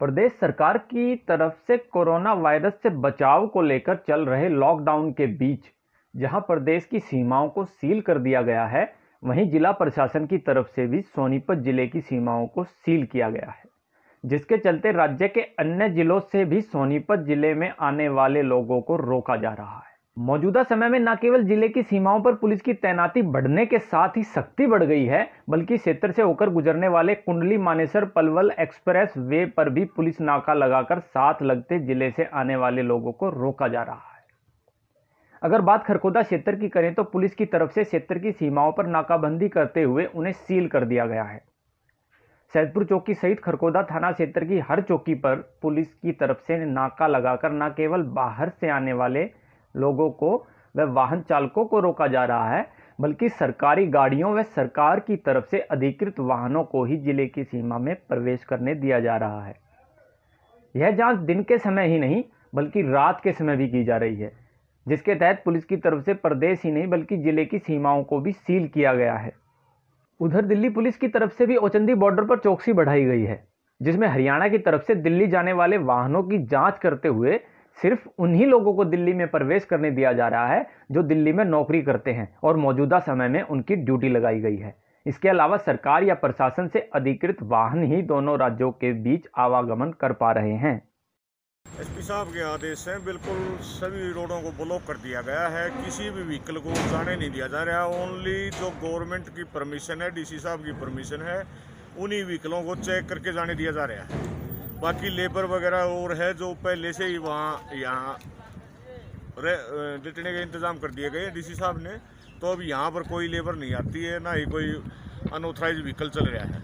प्रदेश सरकार की तरफ़ से कोरोना वायरस से बचाव को लेकर चल रहे लॉकडाउन के बीच, जहाँ प्रदेश की सीमाओं को सील कर दिया गया है, वहीं जिला प्रशासन की तरफ़ से भी सोनीपत ज़िले की सीमाओं को सील किया गया है। जिसके चलते राज्य के अन्य जिलों से भी सोनीपत ज़िले में आने वाले लोगों को रोका जा रहा है। मौजूदा समय में न केवल ज़िले की सीमाओं पर पुलिस की तैनाती बढ़ने के साथ ही सख्ती बढ़ गई है, बल्कि क्षेत्र से होकर गुजरने वाले कुंडली मानेसर पलवल एक्सप्रेस वे पर भी पुलिस नाका लगाकर साथ लगते ज़िले से आने वाले लोगों को रोका जा रहा है। अगर बात खरखोदा क्षेत्र की करें तो पुलिस की तरफ़ से क्षेत्र की सीमाओं पर नाकाबंदी करते हुए उन्हें सील कर दिया गया है। सैदपुर चौकी सहित खरकोदा थाना क्षेत्र की हर चौकी पर पुलिस की तरफ़ से नाका लगाकर न केवल बाहर से आने वाले लोगों को व वाहन चालकों को रोका जा रहा है, बल्कि सरकारी गाड़ियों व सरकार की तरफ़ से अधिकृत वाहनों को ही ज़िले की सीमा में प्रवेश करने दिया जा रहा है। यह जाँच दिन के समय ही नहीं, बल्कि रात के समय भी की जा रही है, जिसके तहत पुलिस की तरफ़ से प्रदेश ही नहीं, बल्कि ज़िले की सीमाओं को भी सील किया गया है। उधर दिल्ली पुलिस की तरफ़ से भी ओचंदी बॉर्डर पर चौकसी बढ़ाई गई है, जिसमें हरियाणा की तरफ़ से दिल्ली जाने वाले वाहनों की जाँच करते हुए सिर्फ़ उन्हीं लोगों को दिल्ली में प्रवेश करने दिया जा रहा है जो दिल्ली में नौकरी करते हैं और मौजूदा समय में उनकी ड्यूटी लगाई गई है। इसके अलावा सरकार या प्रशासन से अधिकृत वाहन ही दोनों राज्यों के बीच आवागमन कर पा रहे हैं। एसपी साहब के आदेश से बिल्कुल सभी रोडों को ब्लॉक कर दिया गया है। किसी भी व्हीकल को जाने नहीं दिया जा रहा। ओनली जो गवर्नमेंट की परमिशन है डीसी साहब की परमिशन है, उन्हीं व्हीकलों को चेक करके जाने दिया जा रहा है। बाकी लेबर वगैरह और है जो पहले से ही वहाँ यहाँ डटने के इंतज़ाम कर दिए गए डीसी साहब ने। तो अब यहाँ पर कोई लेबर नहीं आती है, ना ही कोई अनऑथराइज व्हीकल चल रहा है।